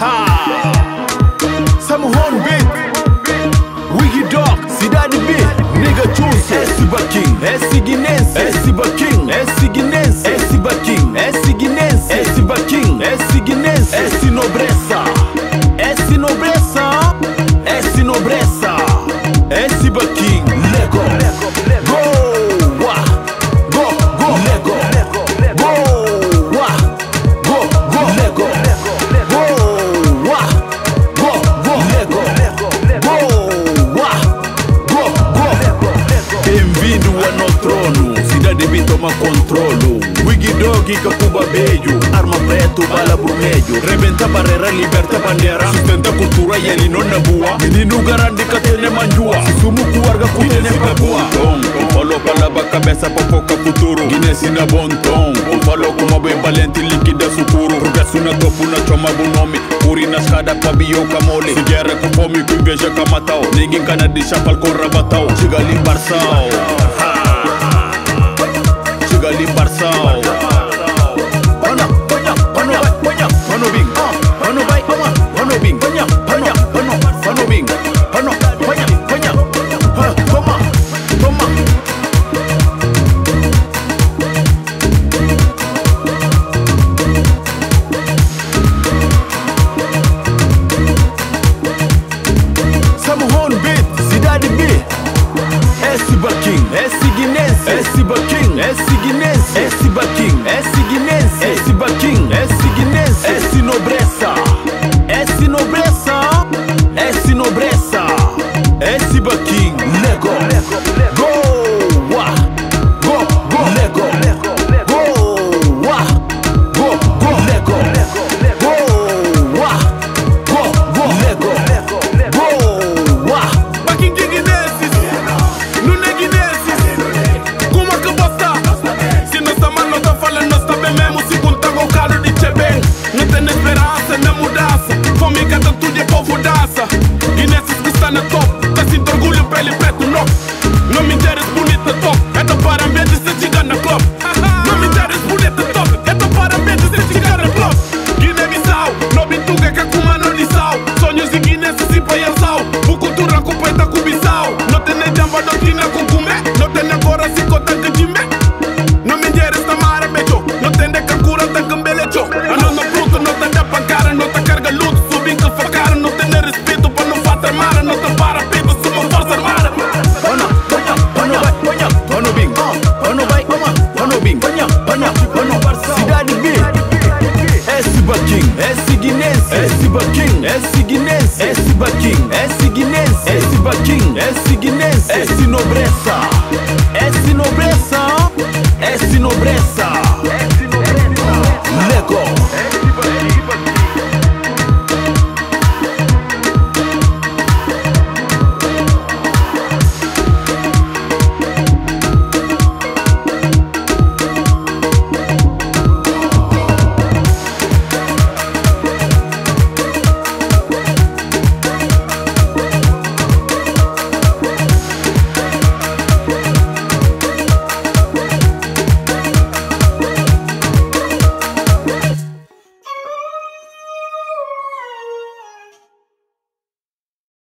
Ha! Kika Cuba Bello Arma preto, bala vermelho Rebenta barreira, liberta bandeira Sustenta cultura e ele não na boa Menino garante que tem manjua Se sumo com arga com nem na boa Tom, falou palavra cabeça popoca futuro Guiné sina bom tom Falou como bem valente, líquida sucuro Progresso na topo, na choma bonome Puri na escada, pabio camole Se guerra com fome, com inveja camatau Ninguém cana de chapa, com rabatau Chega ali em Barçal Fome, gata, tudo é povo dança. E nesses que está na top, tá se Baquim, é Siguinense, é Baquim, é Siguinense, é Baquim, é Siguinense, é Baquim, é Siguinense, é Nobreza.